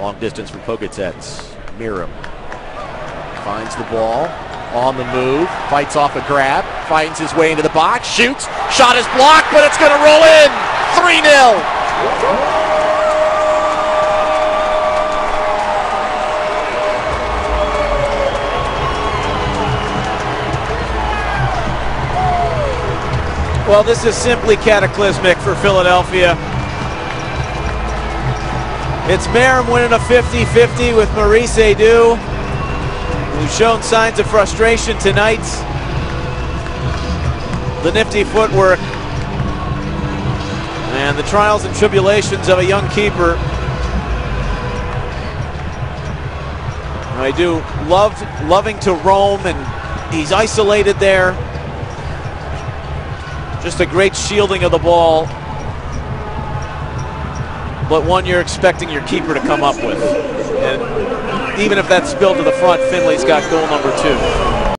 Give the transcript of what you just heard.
Long distance from Pogatetz. Meram finds the ball on the move, fights off a grab, finds his way into the box, shoots, shot is blocked, but it's going to roll in. 3 0. Well, this is simply cataclysmic for Philadelphia. It's Meram winning a 50-50 with Maurice Edu, who's shown signs of frustration tonight. The nifty footwork and the trials and tribulations of a young keeper. I do loved loving to roam and he's isolated there. Just a great shielding of the ball. But one you're expecting your keeper to come up with. And even if that's spilled to the front, Finlay's got goal number two.